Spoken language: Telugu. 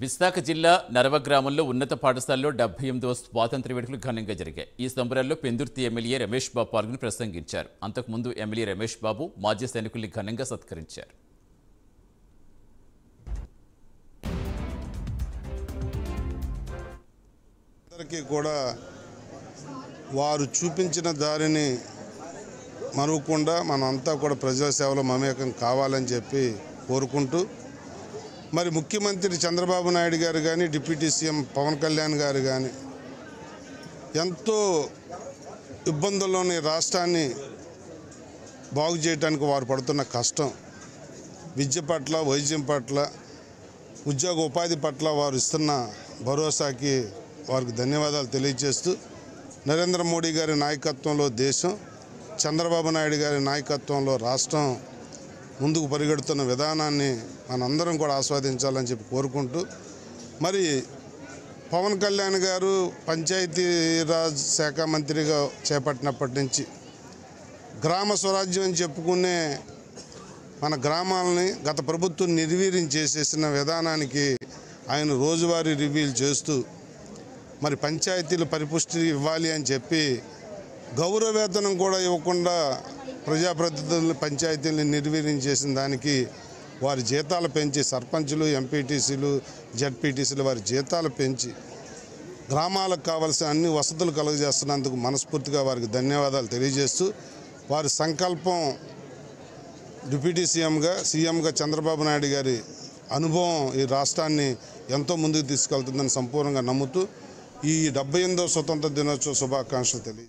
విశాఖ జిల్లా నరవ గ్రామంలో ఉన్నత పాఠశాలలో డెబ్బై ఎనిమిదవ స్వాతంత్ర వేడుకలు ఘనంగా జరిగాయి. ఈ సంబరాల్లో పెందుర్తి ఎమ్మెల్యే రమేష్ బాబు పాల్గొని ప్రసంగించారు. అంతకుముందు ఎమ్మెల్యే రమేష్ బాబు మాజీ సైనికుల్ని ఘనంగా సత్కరించారు. అందరికీ కూడా వారు చూపించిన దారిని మరవకుండా మనంతా కూడా ప్రజా సేవలో మమేకం కావాలని చెప్పి కోరుకుంటూ మరి ముఖ్యమంత్రి చంద్రబాబు నాయుడు గారు కానీ డిప్యూటీ సీఎం పవన్ కళ్యాణ్ గారు కానీ ఎంతో ఇబ్బందుల్లోని రాష్ట్రాన్ని బాగు చేయడానికి వారు పడుతున్న కష్టం. విద్య పట్ల వైద్యం పట్ల ఉద్యోగ ఉపాధి పట్ల వారు ఇస్తున్న భరోసాకి వారికి ధన్యవాదాలు తెలియజేస్తూ నరేంద్ర మోడీ గారి నాయకత్వంలో దేశం చంద్రబాబు నాయుడు గారి నాయకత్వంలో రాష్ట్రం ముందుకు పరిగెడుతున్న విధానాన్ని మనందరం కూడా ఆస్వాదించాలని చెప్పి కోరుకుంటూ మరి పవన్ కళ్యాణ్ గారు పంచాయతీరాజ్ శాఖ మంత్రిగా చేపట్టినప్పటి నుంచి గ్రామ స్వరాజ్యం అని చెప్పుకునే మన గ్రామాలని గత ప్రభుత్వం నిర్వీర్యం చేసేసిన విధానానికి ఆయన రోజువారీ రివ్యూలు చేస్తూ మరి పంచాయతీలు పరిపుష్టి ఇవ్వాలి అని చెప్పి గౌరవ వేతనం కూడా ఇవ్వకుండా ప్రజాప్రతినిధులను పంచాయతీలను నిర్వీర్యం చేసిన దానికి వారి జీతాలు పెంచి సర్పంచులు ఎంపీటీసీలు జడ్పీటీసీలు వారి జీతాలు పెంచి గ్రామాలకు కావలసిన అన్ని వసతులు కలుగజేస్తున్నందుకు మనస్ఫూర్తిగా వారికి ధన్యవాదాలు తెలియజేస్తూ వారి సంకల్పం డిప్యూటీ సీఎంగా సీఎంగా చంద్రబాబు నాయుడు గారి అనుభవం ఈ రాష్ట్రాన్ని ఎంతో ముందుకు తీసుకెళ్తుందని సంపూర్ణంగా నమ్ముతూ ఈ డెబ్బై ఎనిమిదవ స్వతంత్ర దినోత్సవ శుభాకాంక్షలు తెలియ